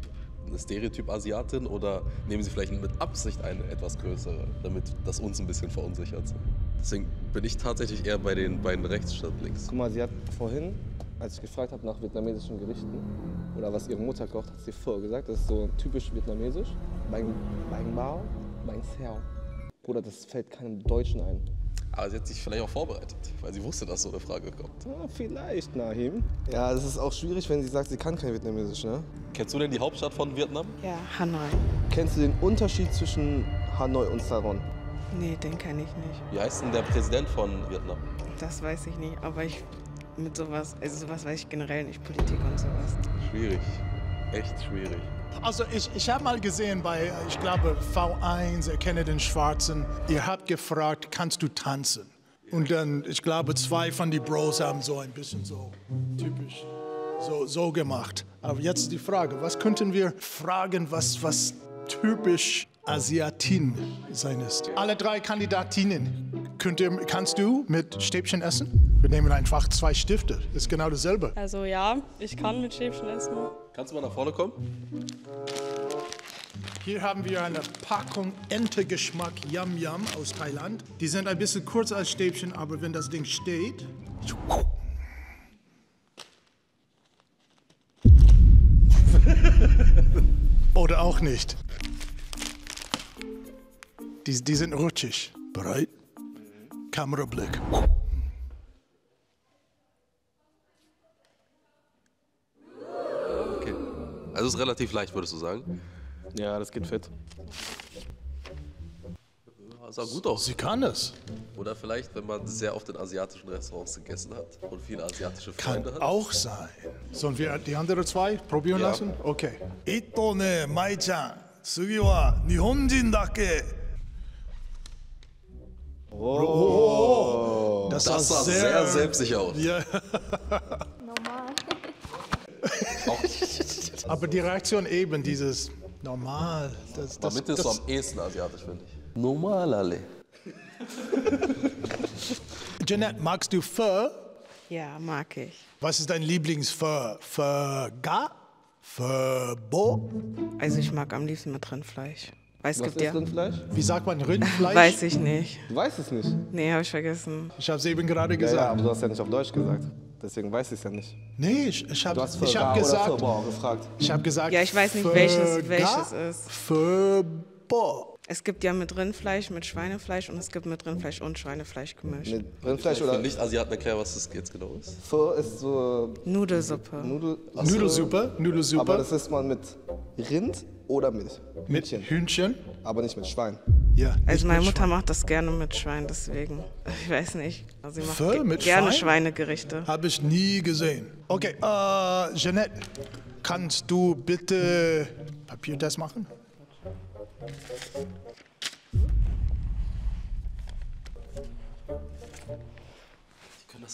eine Stereotyp-Asiatin oder nehmen sie vielleicht mit Absicht eine etwas größere, damit das uns ein bisschen verunsichert. Deswegen bin ich tatsächlich eher bei den beiden rechts statt links. Guck mal, sie hat vorhin, als ich gefragt habe nach vietnamesischen Gerichten oder was ihre Mutter kocht, hat sie Pho gesagt. Das ist so typisch vietnamesisch. Bang, bang bao, bang sao. Bruder, das fällt keinem Deutschen ein. Aber sie hat sich vielleicht auch vorbereitet, weil sie wusste, dass so eine Frage kommt. Ja, vielleicht, Nahim. Ja, es ist auch schwierig, wenn sie sagt, sie kann kein Vietnamesisch, ne? Kennst du denn die Hauptstadt von Vietnam? Ja, Hanoi. Kennst du den Unterschied zwischen Hanoi und Saron? Nee, den kenne ich nicht. Wie heißt denn der Präsident von Vietnam? Das weiß ich nicht. Aber ich mit sowas, also sowas weiß ich generell nicht, Politik und sowas. Schwierig. Echt schwierig. Also ich, ich habe mal gesehen bei, ich glaube, V1, erkenne den Schwarzen, ihr habt gefragt, kannst du tanzen? Und dann, ich glaube, zwei von die Bros haben so ein bisschen so typisch so, so gemacht. Aber jetzt die Frage, was könnten wir fragen, was, was typisch Asiatin sein ist? Alle drei Kandidatinnen, könnt ihr, kannst du mit Stäbchen essen? Wir nehmen einfach zwei Stifte, ist genau dasselbe. Also ja, ich kann mit Stäbchen essen. Kannst du mal nach vorne kommen? Hier haben wir eine Packung Ente-Geschmack Yum Yum aus Thailand. Die sind ein bisschen kurz als Stäbchen, aber wenn das Ding steht. *laughs* Oder auch nicht. Die, die sind rutschig. Bereit? Kamerablick. Also ist relativ leicht, würdest du sagen. Ja, das geht fit. Ja, sah gut aus. Sie kann es. Oder vielleicht, wenn man sehr oft in asiatischen Restaurants gegessen hat und viele asiatische Kann Freunde hat. auch sein. Sollen wir die anderen zwei probieren Ja. lassen? Okay. Ito ne, Mai-chan. Sugi wa Nihonjin dake. Oh. Das, Das sah sehr selbstsicher aus. Ja, *laughs* Normal. Aber die Reaktion eben, dieses normal. Das, das, Damit ist das, am ehesten asiatisch, finde ich. Normal alle. *laughs* Jeanette, magst du Pho? Ja, mag ich. Was ist dein Lieblings-Pho? Pho Ga? Pho Bo? Also ich mag am liebsten mit Rindfleisch. Weil es Was gibt ist ja. Rindfleisch? Wie sagt man Rindfleisch? Weiß ich nicht. Du weißt es nicht. Nee, habe ich vergessen. Ich habe es eben gerade Ja, gesagt. ja, aber du hast ja nicht auf Deutsch gesagt. Deswegen weiß ich es ja nicht. Nee, ich, ich habe hab gesagt, oder Pho gefragt. ich habe gesagt. Ja, ich weiß nicht, welches- welches ist. Pho Bo. Es gibt ja mit Rindfleisch, mit Schweinefleisch und es gibt mit Rindfleisch und Schweinefleisch gemischt. Mit Rindfleisch oder Nicht-Asiaten erklären, was das jetzt genau ist. Pho ist so Nudelsuppe. Nudel. Nudelsuppe, Nudelsuppe Aber das ist man mit Rind oder mit mit Hühnchen. Hühnchen. Aber nicht mit Schwein. Ja. Also nicht meine Mutter Schwein. macht das gerne mit Schwein, deswegen. *laughs* Ich weiß nicht. Also sie macht Pho mit gerne Schwein? Schweinegerichte. Habe ich nie gesehen. Okay, äh, Jeanette, kannst du bitte Papiertest machen?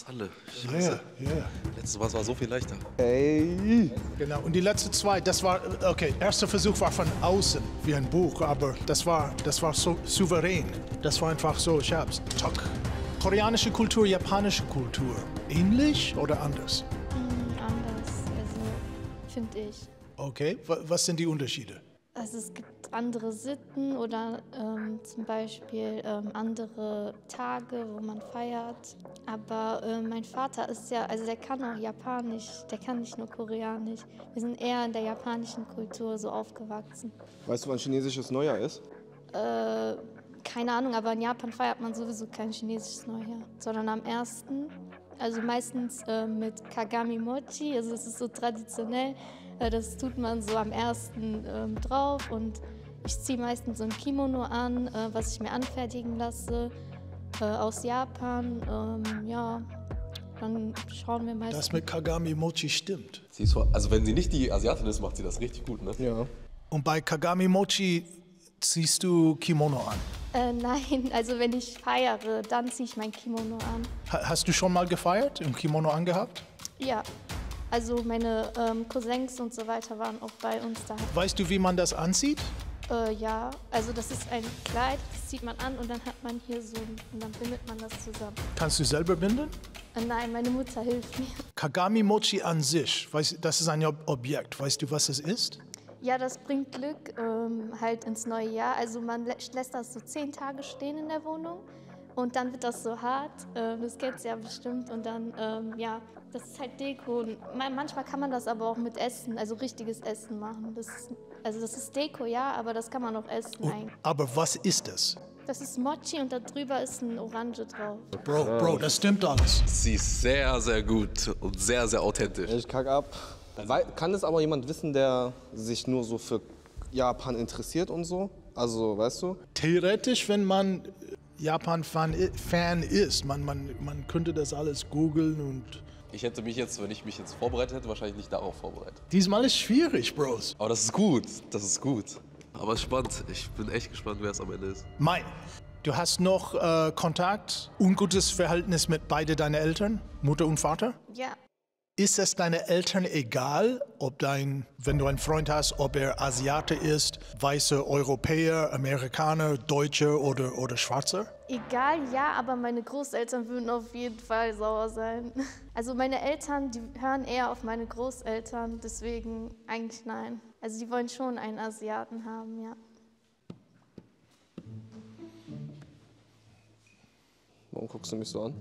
Das alle. Ja, Scheiße. ja. Letztes Mal war so viel leichter. Ey. Genau. Und die letzten zwei, das war, okay, erster Versuch war von außen, wie ein Buch, aber das war, das war so souverän. Das war einfach so, ich hab's. Tok. Koreanische Kultur, japanische Kultur. Ähnlich oder anders? Hm, anders, also finde ich. Okay, wa- was sind die Unterschiede? Also es gibt andere Sitten oder ähm, zum Beispiel ähm, andere Tage, wo man feiert. Aber äh, mein Vater ist ja, also der kann auch Japanisch, der kann nicht nur Koreanisch. Wir sind eher in der japanischen Kultur so aufgewachsen. Weißt du, wann chinesisches Neujahr ist? Äh, keine Ahnung, aber in Japan feiert man sowieso kein chinesisches Neujahr, sondern am 1. Also meistens äh, mit Kagami Mochi, also es ist so traditionell. Äh, das tut man so am 1. Ähm, drauf und ich ziehe meistens so ein Kimono an, äh, was ich mir anfertigen lasse äh, aus Japan. Ähm, ja, dann schauen wir meistens. Das mit Kagami Mochi stimmt. Sie ist, also wenn sie nicht die Asiatin ist, macht sie das richtig gut, ne? Ja. Und bei Kagami Mochi ziehst du Kimono an. Äh, nein, *laughs* also wenn ich feiere, dann ziehe ich mein Kimono an. Ha- Hast du schon mal gefeiert und Kimono angehabt? Ja, also meine ähm, Cousins und so weiter waren auch bei uns da. Weißt du, wie man das anzieht? Äh, ja, also das ist ein Kleid, das zieht man an und dann hat man hier so, und dann bindet man das zusammen. Kannst du selber binden? Äh, nein, meine Mutter hilft mir. *laughs* Kagami Mochi an sich, weißt, das ist ein Ob Objekt. Weißt du, was es ist? Ja, das bringt Glück ähm, halt ins neue Jahr. Also man lä lässt das so zehn Tage stehen in der Wohnung und dann wird das so hart. Ähm, das du ja bestimmt. Und dann, ähm, ja, das ist halt Deko. Manchmal kann man das aber auch mit Essen, also richtiges Essen machen. Das ist, also das ist Deko, ja, aber das kann man auch essen Und, eigentlich. aber was ist es? Das ist Mochi und da drüber ist ein Orange drauf. Bro, Bro, das stimmt alles. Sie ist sehr, sehr gut und sehr, sehr authentisch. Ich kack ab. Wei kann es aber jemand wissen, der sich nur so für Japan interessiert und so? Also, weißt du? Theoretisch, wenn man Japan-Fan Fan ist, man, man, man könnte das alles googeln und Ich hätte mich jetzt, wenn ich mich jetzt vorbereitet hätte, wahrscheinlich nicht darauf vorbereitet. diesmal ist schwierig, Bros. Aber das ist gut, das ist gut. Aber spannend, ich bin echt gespannt, wer es am Ende ist. Mai, du hast noch äh, Kontakt, ungutes Verhältnis mit beide deine Eltern, Mutter und Vater? Ja, Ist es deinen Eltern egal, ob dein, wenn du einen Freund hast, ob er Asiate ist, weiße Europäer, Amerikaner, Deutsche oder, oder Schwarzer? egal, ja, aber meine Großeltern würden auf jeden Fall sauer sein. *laughs* Also meine Eltern, die hören eher auf meine Großeltern, deswegen eigentlich nein. Also die wollen schon einen Asiaten haben, ja. Warum guckst du mich so an?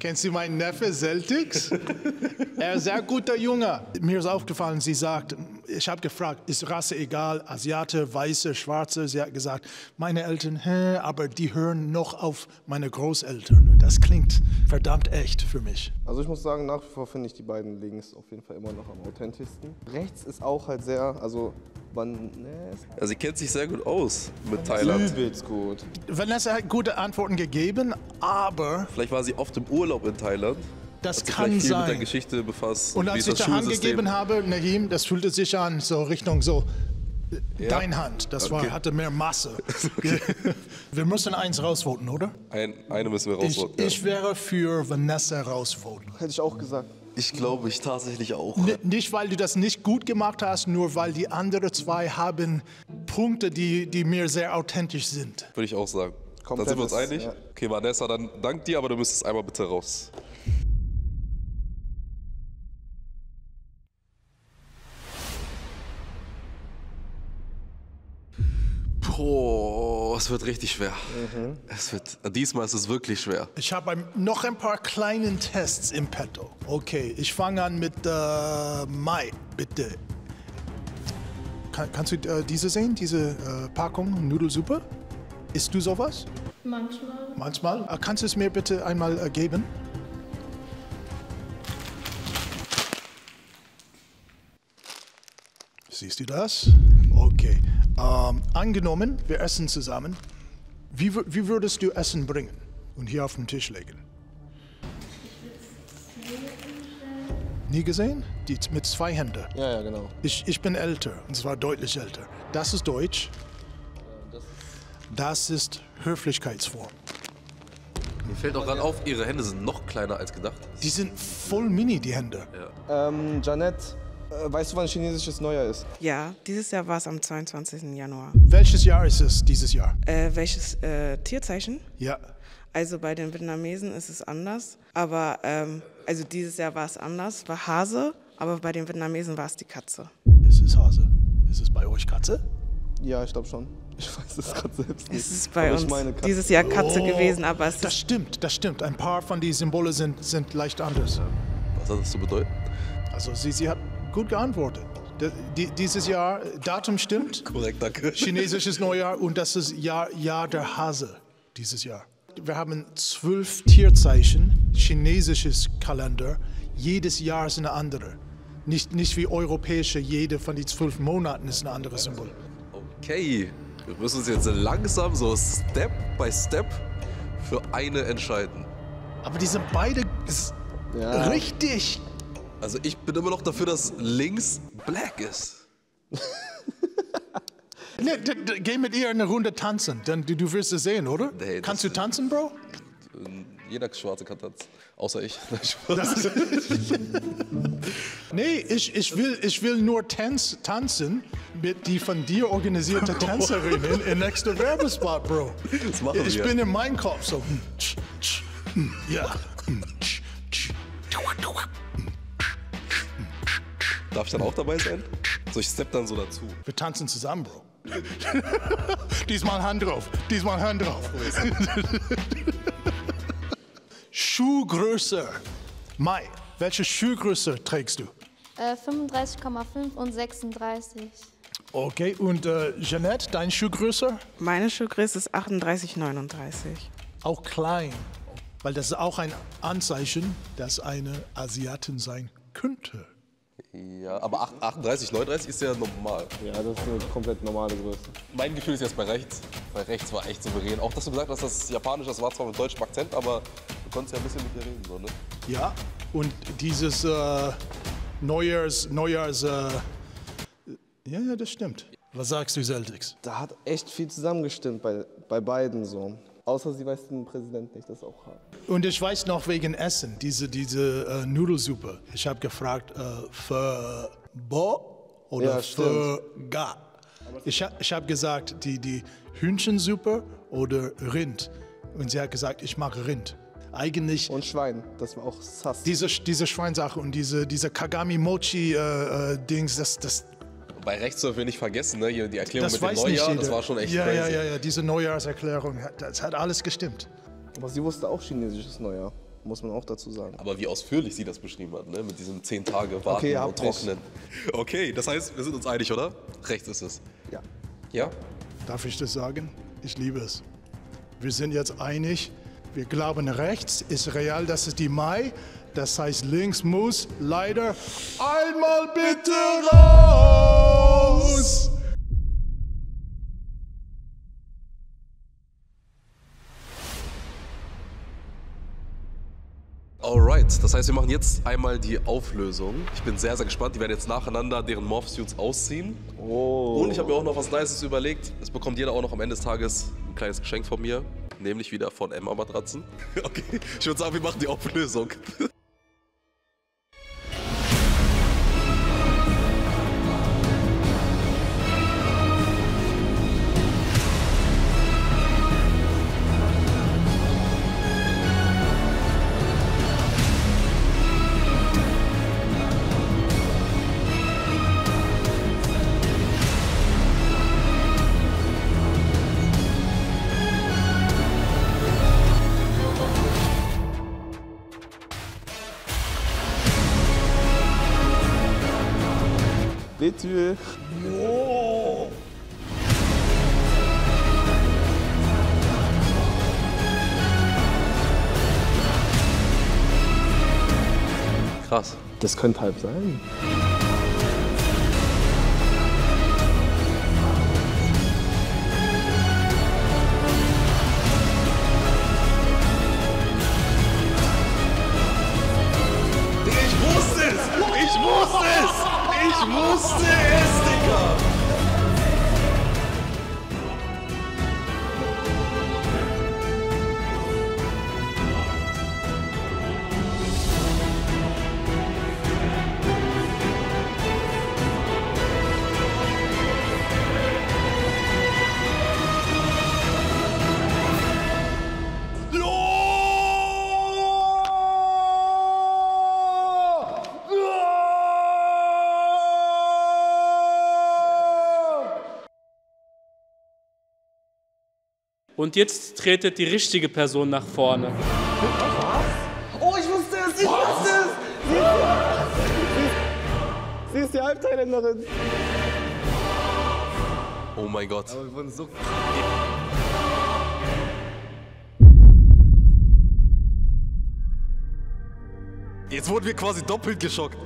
Kennst du meinen Neffe Celtics? *laughs* er ist ein sehr guter Junge. Mir ist aufgefallen, sie sagt, ich habe gefragt, ist Rasse egal, Asiate, Weiße, Schwarze? Sie hat gesagt, meine Eltern, hä, aber die hören noch auf meine Großeltern. Das klingt verdammt echt für mich. Also ich muss sagen, nach wie vor finde ich die beiden links auf jeden Fall immer noch am authentischsten. Rechts ist auch halt sehr, also man, ne, Ja, sie kennt sich sehr gut aus mit Thailand. übelst gut. Vanessa hat gute Antworten gegeben, aber Vielleicht war sie oft im Urlaub in Thailand. Das Hat sich kann viel mit der sein. Geschichte befasst. Und als ich das die Hand Schulsystem. gegeben habe, Nahim, das fühlte sich an, so Richtung so, Ja. dein Hand. Das war, Okay. hatte mehr Masse. *laughs* *laughs* Wir müssen eins rausvoten, oder? Ein, eine müssen wir Ich, rausholen. ich wäre für Vanessa rausvoten. Hätte ich auch gesagt. Ich glaube, ich tatsächlich auch. N nicht, weil du das nicht gut gemacht hast, nur weil die anderen zwei haben Punkte, die, die mir sehr authentisch sind. Würde ich auch sagen. Komplett dann sind wir uns einig. ja. Okay, Vanessa, dann dank dir, aber du müsstest einmal bitte raus. Boah, es wird richtig schwer. Es wird, diesmal ist es wirklich schwer. Ich habe noch ein paar kleinen Tests im Petto. Okay, ich fange an mit äh, Mai, bitte. Kann, kannst du äh, diese sehen, diese äh, Packung Nudelsuppe? Isst du sowas? Manchmal. Manchmal. Äh, kannst du es mir bitte einmal äh, geben? Siehst du das? Okay. Ähm, angenommen, wir essen zusammen. Wie, wie würdest du Essen bringen und hier auf den Tisch legen? Nie gesehen? Die mit zwei Händen. Ja, ja, genau. Ich, ich bin älter, und zwar deutlich älter. Das ist Deutsch. Das ist Höflichkeitsform. Mir fällt auch gerade auf, ihre Hände sind noch kleiner als gedacht. Die sind voll mini, die Hände. Ähm, Janet, weißt du, wann chinesisches Neujahr ist? Ja, dieses Jahr war es am 22. Januar. Welches Jahr ist es dieses Jahr? Äh, welches äh, Tierzeichen? Ja. Also bei den Vietnamesen ist es anders. Aber ähm, also dieses Jahr war es anders, war Hase, aber bei den Vietnamesen war es die Katze. Es ist Hase. Ist es bei euch Katze? Ja, ich glaube schon. Ich weiß es gerade selbst nicht. Es ist bei uns ich meine Katze. dieses Jahr Katze Oh, gewesen, aber es Das ist stimmt, das stimmt. Ein paar von den Symbolen sind, sind leicht anders. Was hat das zu bedeuten? Also sie, sie hat gut geantwortet. Dieses Jahr, Datum stimmt, Korrekt, danke. chinesisches *laughs* Neujahr und das ist Jahr, Jahr der Hase dieses Jahr. Wir haben zwölf Tierzeichen, chinesisches Kalender. Jedes Jahr ist eine andere. Nicht, nicht wie europäische, jede von den zwölf Monaten ist ein anderes Symbol. Okay, wir müssen uns jetzt langsam so Step by Step für eine entscheiden. Aber die sind beide Ja. richtig. Also ich bin immer noch dafür, dass links black ist. *laughs* Ne, d- d- geh mit ihr eine Runde tanzen, dann du, du wirst es sehen, oder? Nee, Kannst du tanzen, Bro? Jeder Schwarze kann tanzen. Außer ich. *laughs* Nein, Spaß. *laughs* Nee, ich, ich, will, ich will nur tanz, tanzen mit die von dir organisierte Tänzerinnen im nächsten Werbespot, Bro. Das machen ich wir. bin in meinem Kopf so. hm, tsch, tsch, hm, Ja. hm, tsch, Darf ich dann auch dabei sein? So, ich step dann so dazu. Wir tanzen zusammen, Bro. *laughs* Diesmal Hand drauf. Diesmal Hand drauf. Schuhgröße. Mai, welche Schuhgröße trägst du? Äh, 35,5 und 36. Okay, und äh, Jeanette, deine Schuhgröße? meine Schuhgröße ist 38,39. Auch klein. Weil das ist auch ein Anzeichen, dass eine Asiatin sein könnte. Ja, aber 8, 38, 39 ist ja normal. Ja, das ist eine komplett normale Größe. Mein Gefühl ist jetzt bei rechts. Bei rechts war echt souverän. Auch dass du gesagt hast, das ist japanisch, das war zwar mit deutschem Akzent, aber du konntest ja ein bisschen mit ihr reden. So, ne? Ja, und dieses äh, Neujahrs, Neujahrs, äh, ja, ja, das stimmt. Was sagst du, Celtics? Da hat echt viel zusammengestimmt bei, bei beiden so. Außer sie weiß den Präsident nicht, das ist auch hart. Und ich weiß noch wegen Essen, diese, diese äh, Nudelsuppe. Ich habe gefragt, äh, für Bo oder Ja, für Ga. Ich, ich habe gesagt, die, die Hühnchensuppe oder Rind. Und sie hat gesagt, ich mag Rind. Eigentlich Und Schwein, das war auch sass. diese, diese Schweinsache und diese, diese Kagami-Mochi-Dings, das, das, Bei rechts dürfen wir nicht vergessen, ne? Hier die Erklärung das mit dem weiß nicht Neujahr, das war schon echt ja, crazy. Ja, ja, ja, diese Neujahrserklärung, das hat alles gestimmt. Aber sie wusste auch chinesisches Neujahr, muss man auch dazu sagen. Aber wie ausführlich sie das beschrieben hat, ne? mit diesen 10 Tage warten Okay, hab und trocknen. Okay, das heißt, wir sind uns einig, oder? Rechts ist es. Ja. Ja? Darf ich das sagen? Ich liebe es. Wir sind jetzt einig. Wir glauben, rechts ist real, das ist die Mai. Das heißt, links muss leider einmal bitte raus. Alright, das heißt, wir machen jetzt einmal die Auflösung. Ich bin sehr, sehr gespannt. Die werden jetzt nacheinander deren Morph-Suits ausziehen. Oh. Und ich habe mir auch noch was Nices überlegt. Es bekommt jeder auch noch am Ende des Tages ein kleines Geschenk von mir. Nämlich wieder von Emma Matratzen. *laughs* Okay, ich würde sagen, wir machen die Auflösung. *laughs* Das könnte halb sein. Ich wusste es! Ich wusste es! Ich wusste es, Und jetzt tretet die richtige Person nach vorne. Oh, ich wusste es, ich wusste es! Sie ist die Halbthailänderin. Oh mein Gott. Aber wir wurden so Jetzt wurden wir quasi doppelt geschockt.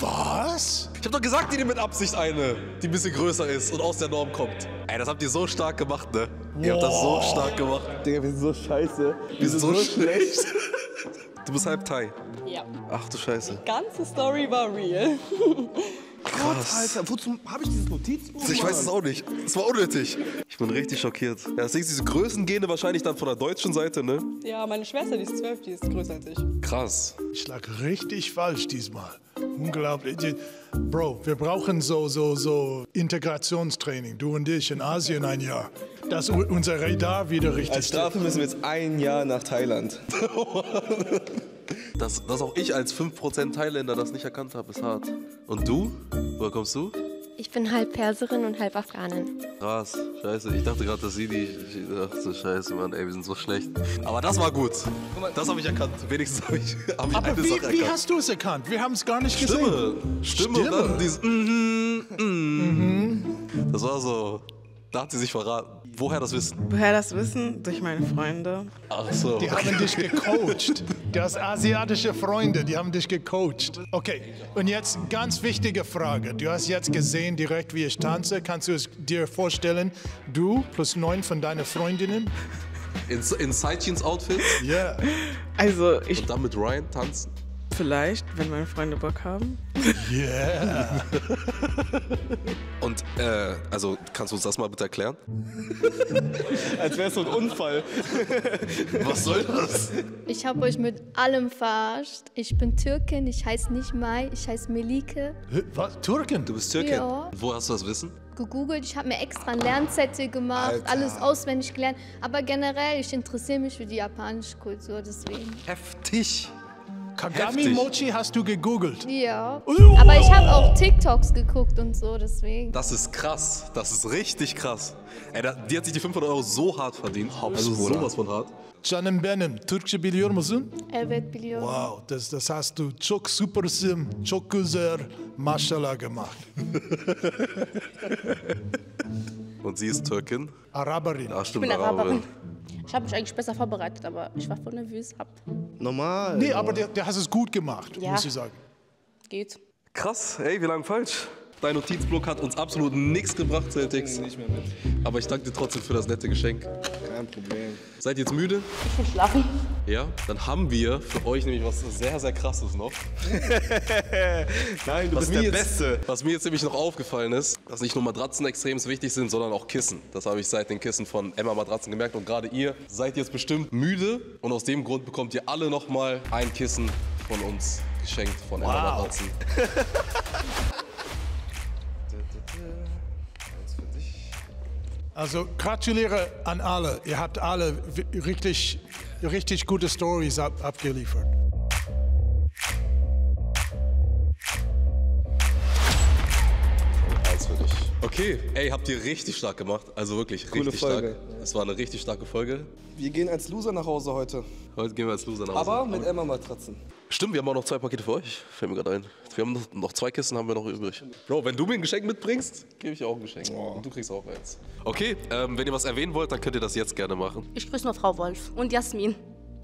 Was? Ich hab doch gesagt, die nehmen mit Absicht eine, die ein bisschen größer ist und aus der Norm kommt. Ey, das habt ihr so stark gemacht, ne? Ihr habt das so stark gemacht. Digga, wir sind so scheiße. Wir sind so schlecht. Du bist halb Thai. Ja. Ach du Scheiße. Die ganze Story war real. *laughs* Gott, Alter, wozu habe ich dieses Notizbuch? Ich weiß es auch nicht. Es war unnötig. Ich bin richtig schockiert. Ja, ist, diese Größengene wahrscheinlich dann von der deutschen Seite, ne? Ja, meine Schwester, die ist zwölf, die ist größer als ich. Krass. Ich lag richtig falsch diesmal. Unglaublich. Bro, wir brauchen so, so, so Integrationstraining. Du und ich in Asien ein Jahr. Dass unser Radar wieder richtig Als Strafe müssen wir jetzt ein Jahr nach Thailand. *laughs* Dass, dass auch ich als 5% Thailänder das nicht erkannt habe, ist hart. Und du? Woher kommst du? Ich bin halb Perserin und halb Afghanin. Krass, scheiße. Ich dachte gerade, dass sie die. Ich dachte, scheiße, Mann, ey, wir sind so schlecht. Aber das war gut. Das habe ich erkannt. Wenigstens habe ich, hab ich Aber eine wie, Sache wie erkannt. hast du es erkannt? Wir haben es gar nicht gesehen. Stimme. Stimme. Und dann dieses mhm, mhm. Das war so. Da hat sie sich verraten. Woher das Wissen? Woher das Wissen? Durch meine Freunde. Ach so. Die haben dich gecoacht. Du hast asiatische Freunde, die haben dich gecoacht. Okay, und jetzt ganz wichtige Frage. Du hast jetzt gesehen direkt, wie ich tanze. Kannst du es dir vorstellen, du plus neun von deinen Freundinnen? In, in Sightjeans Outfits Ja. Also ich und dann mit Ryan tanzen. Vielleicht, wenn meine Freunde Bock haben. Yeah. Und, äh, also, kannst du uns das mal bitte erklären? *laughs* Als wäre es so ein Unfall. *laughs* Was soll das? Ich habe euch mit allem verarscht. Ich bin Türkin, ich heiße nicht Mai, ich heiße Melike. Was? Türken? Du bist Türkin. Ja. Wo hast du das Wissen? Gegoogelt, ich habe mir extra einen Lernzettel gemacht, alles auswendig gelernt. Aber generell, ich interessiere mich für die japanische Kultur, deswegen. Heftig. Kagami Heftig. Mochi hast du gegoogelt. Ja. Oh. Aber ich habe auch TikToks geguckt und so, deswegen. Das ist krass. Das ist richtig krass. Ey, da, die hat sich die 500 Euro so hart verdient. Also sowas von hart. Canım benim. Türkçe biliyor musun? Evet biliyorum. Wow, das, das hast du çok süpersin, çok güzel, maşallah gemacht. *laughs* Und sie ist Türkin. Araberin. Ich stimmt, bin Araberin. Araberin. Ich habe mich eigentlich besser vorbereitet, aber ich war voll nervös. Hab, Normal. Nee, aber der, der hast es gut gemacht, Ja. muss ich sagen. geht. Krass. Ey, wie lange falsch? Dein Notizblock hat uns absolut nichts gebracht, Celtics. Nicht mehr mit. Aber ich danke dir trotzdem für das nette Geschenk. Kein Problem. Seid ihr jetzt müde? Ich will schlafen. Ja? Dann haben wir für euch nämlich was sehr, sehr krasses noch. *laughs* Nein, du Was bist mir der jetzt, Beste. Was mir jetzt nämlich noch aufgefallen ist, dass nicht nur Matratzen extrem wichtig sind, sondern auch Kissen. Das habe ich seit den Kissen von Emma Matratzen gemerkt. Und gerade ihr seid jetzt bestimmt müde. Und aus dem Grund bekommt ihr alle nochmal ein Kissen von uns geschenkt von Emma Matratzen. *laughs* Also gratuliere an alle. Ihr habt alle richtig, richtig gute Stories ab, abgeliefert. Eins für dich. Okay, ey, habt ihr richtig stark gemacht. Also wirklich Coole richtig Folge. stark. Es war eine richtig starke Folge. Wir gehen als Loser nach Hause heute. Heute gehen wir als Loser nach Hause. Aber mit Emma-Matratzen. Stimmt, wir haben auch noch zwei Pakete für euch. Fällt mir gerade ein. Wir haben noch, noch zwei Kisten haben wir noch übrig. Bro, wenn du mir ein Geschenk mitbringst, gebe ich dir auch ein Geschenk. Und du kriegst auch eins. Okay, ähm, wenn ihr was erwähnen wollt, dann könnt ihr das jetzt gerne machen. Ich grüße nur Frau Wolf und Jasmin.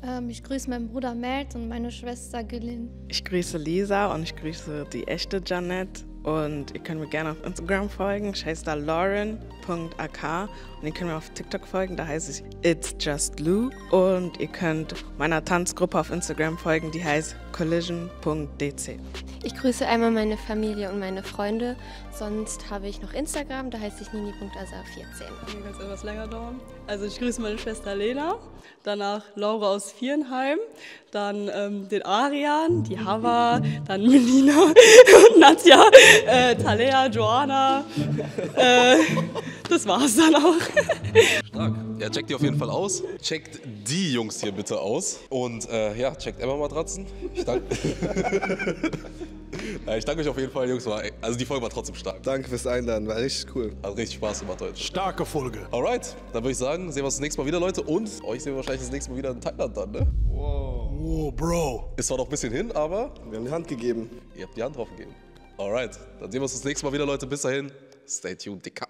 Ähm, ich grüße meinen Bruder Mert und meine Schwester Gülin. Ich grüße Lisa und ich grüße die echte Janet. Und ihr könnt mir gerne auf Instagram folgen. Ich heiße da lauren.ak. Und ihr könnt mir auf TikTok folgen. Da heiße ich It's Just Lou. Und ihr könnt meiner Tanzgruppe auf Instagram folgen. Die heißt collision.dc. Ich grüße einmal meine Familie und meine Freunde. Sonst habe ich noch Instagram, da heiße ich nini.asa14. Mir wird es etwas länger dauern. Also ich grüße meine Schwester Lena, danach Laura aus Vierenheim, dann ähm, den Arian, die Hava, dann Melina *laughs* und Nadja, äh, Talea, Joanna. Äh, das war's dann auch. Stark. Ja, checkt die auf jeden Fall aus. Checkt die Jungs hier bitte aus. Und äh, ja, checkt Emma Matratzen. Ich danke. *laughs* Äh, Ich danke euch auf jeden Fall, Jungs. War, also die Folge war trotzdem stark. Danke fürs Einladen, war richtig cool. Hat richtig Spaß gemacht heute. Starke Folge. Alright, dann würde ich sagen, sehen wir uns das nächste Mal wieder, Leute. Und euch sehen wir wahrscheinlich das nächste Mal wieder in Thailand dann, ne? Oh, Bro. Ist zwar noch ein bisschen hin, aber Wir haben die Hand gegeben. ihr habt die Hand drauf gegeben. Alright, dann sehen wir uns das nächste Mal wieder, Leute. Bis dahin, stay tuned, Dicker.